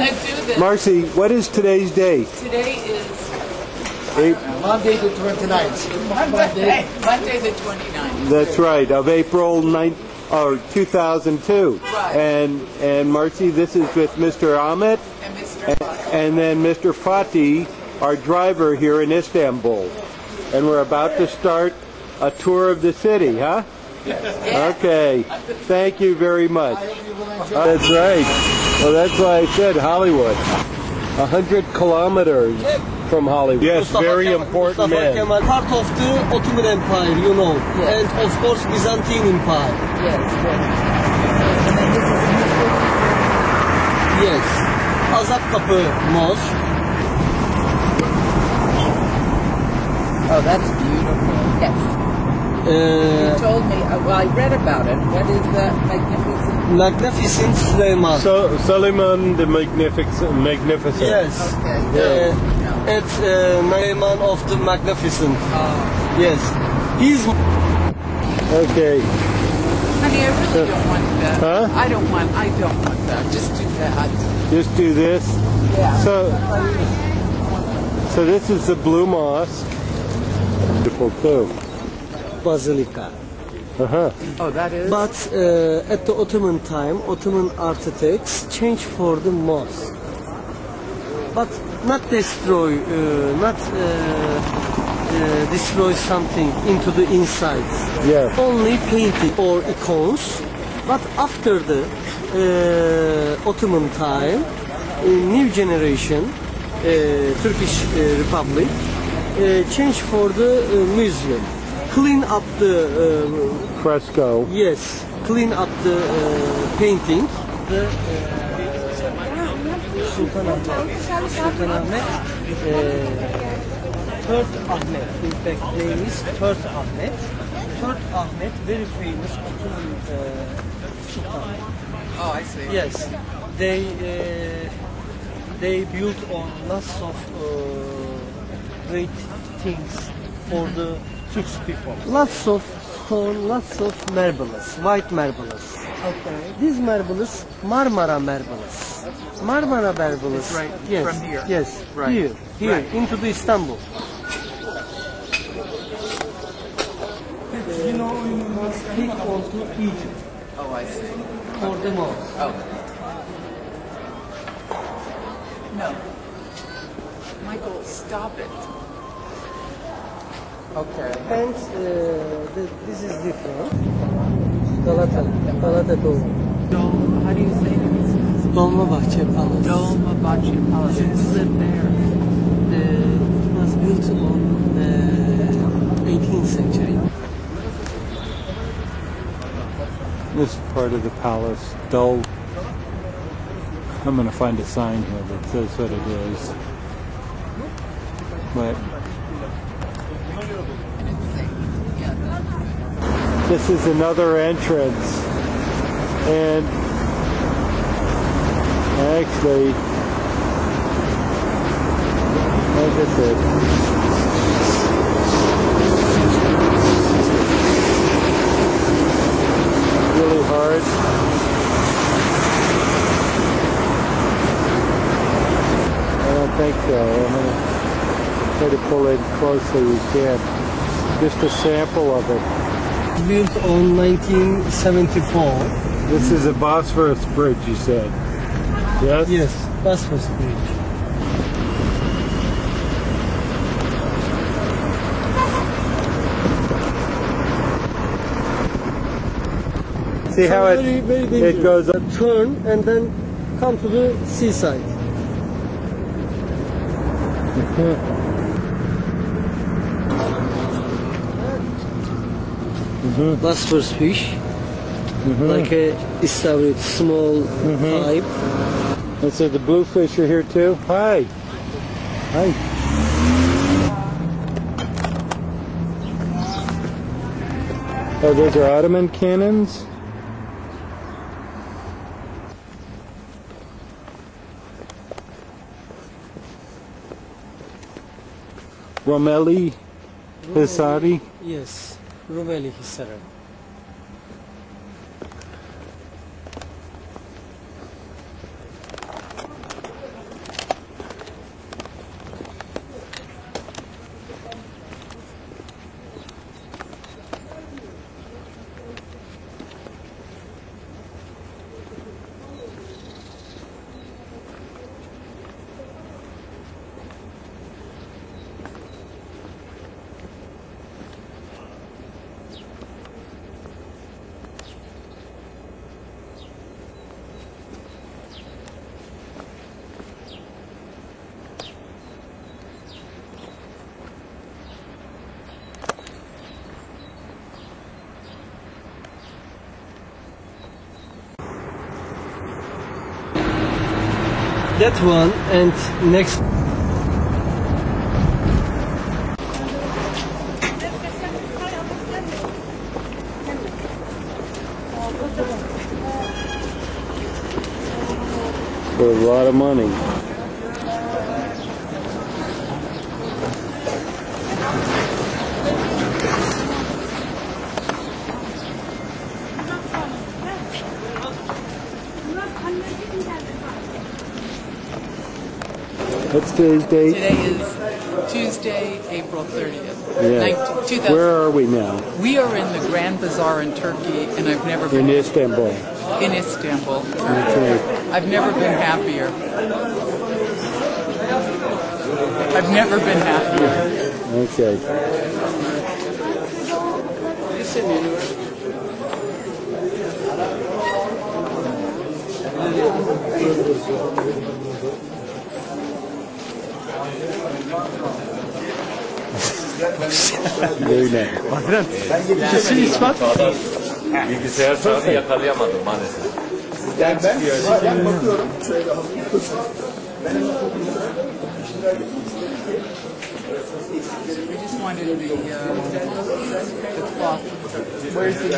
want to do this. Marcy, what is today's date? Today is Eight, Monday the 29th. Monday, Monday the 29th. that's right, of April 9, or 2002. Right. And and Marcy, this is with Mr. Ahmet And Mr. Fox. and then Mr. Fatih, our driver here in Istanbul. And we're about to start a tour of the city, huh? Okay. Thank you very much. That's right. Well, that's why I said Hollywood. A hundred kilometers from Hollywood. Yes, very Kemal- important Mustafa man. Kemal, part of the Ottoman Empire, you know, Yes. and of course Byzantine Empire. Yes, yes. And then this is Yes. Azap Kapı Mosque. Oh, that's beautiful. Yes. Uh, You told me, uh, well, I read about it. What is the magnificent? Magnificent Süleyman. So Suleiman the Magnificent. Magnificent. yes. Okay. Uh, it's uh, Naiman of the Magnificent. Yes. He's Okay. Honey, I really don't want that. Huh? I don't want, I don't want that. Just do that. Just do this. Yeah. So, so this is the Blue Mosque. Beautiful too. Basilica. Uh huh. Oh, that is? But uh, at the Ottoman time, Ottoman architects changed for the mosque. But not destroy, uh, not uh, uh, destroy something into the inside. Yeah. Only painting or icons. But after the uh, Ottoman time, uh, new generation, uh, Turkish uh, Republic, uh, changed for the uh, museum. Clean up the uh, Fresco. Yes, clean up the uh, painting. The uh, Sultan Ahmet, Sultan Ahmet, uh, Third Ahmet. In fact, name is Third Ahmet. Third Ahmet, very famous Ottoman uh, Sultan. oh, I see. Yes, they uh, they built on lots of uh, great things for the Turks people. Lots of stone, lots of marbles, white marbles. Okay. These marbles, Marmara marbles. Marmara marbles. It's right yes, from here. Yes, Right. here, here, Right. into the Istanbul. You know, you must take on to Egypt Oh, I see. for the mosque. Oh. No. Michael, stop it. Okay. And uh, the, this is different. Galata, Galata Dome. Dome, how do you say it? Dolmabahçe Palace. Dolmabahce Palace. Who lived there? Uh, it was built on the 18th century. This part of the palace. Dull. I'm going to find a sign here that says what it is. But this is another entrance. And actually, look at this. really hard. I don't think so. I'm going to try to pull in closely you can. Just a sample of it. Built on 1974. This is a Bosphorus bridge, you said. Yes? Yes, Bosphorus Bridge. See how it, very, very it goes up. Turn and then come to the seaside. Mhm. Bosphorus fish, mhm. like a istavrit, small mhm. pipe. And so the bluefish are here too. Hi. Hi. Oh, those are Ottoman cannons? Rumeli Hisari. Yes, رومي عليه السلام. That one and next For a lot of money. What's today's date? Today is Tuesday, April 30th. Yeah. 19 2000 Where are we now? We are in the Grand Bazaar in Turkey, and I've never In been Istanbul. in Istanbul. Okay. I've never been happier. I've never been happier. Okay. Very nice. Bilgisayar çağını yakalayamadım maalesef. Ben, ben bakıyorum şöyle We just wanted the, uh, the cloth. Where's the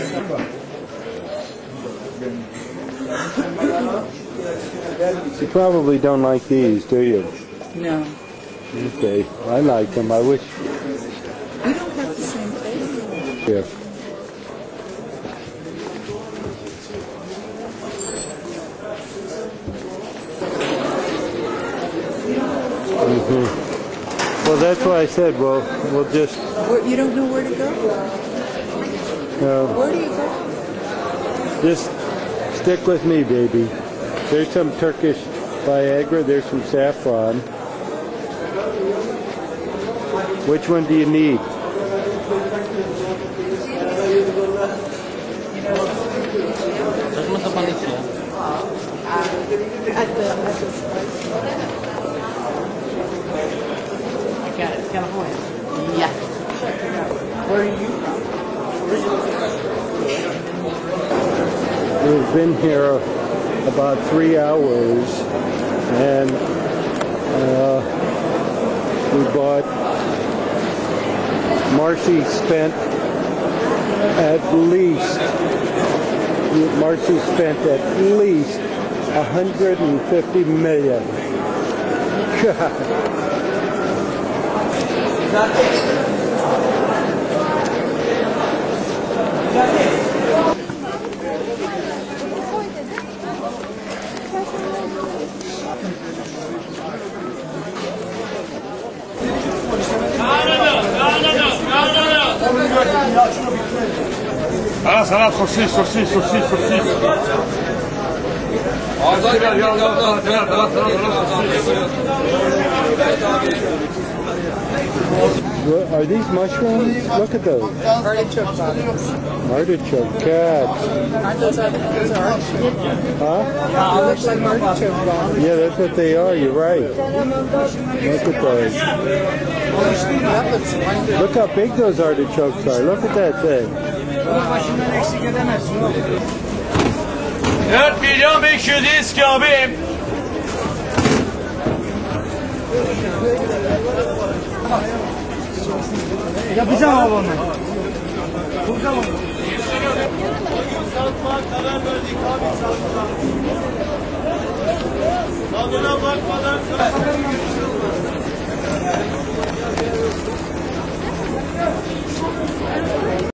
You probably don't like these, do you? No. Okay. I like them. I wish. We don't have the same thing. Yeah. Mhm. Well, that's why I said, well, we'll just, Where, you don't know where to go? uh, Where do you go? just stick with me, baby. There's some Turkish Viagra. There's some saffron. Which one do you need? I got it. California. Yes. Where are you We've been here about three hours, and uh, we bought. Marcy spent at least. Marcy spent at least 150 million. Ha sana sosis sosis sosis sosis. Ağzına gel Are these mushrooms? Look at those. Artichoke bottoms. Artichoke cats. Aren't those, those are artichoke? Huh? They look like artichoke bottoms. Yeah, that's what they are. You're right. Look at those. That looks wonderful. Look how big those artichokes are. Look at that thing. Bunu başından eksik edemezsin. 4 milyon 500 abim. Yapacağım abi onu. Bulacağım onu. Bugün satma karar verdik abi satma. Tadına bakmadan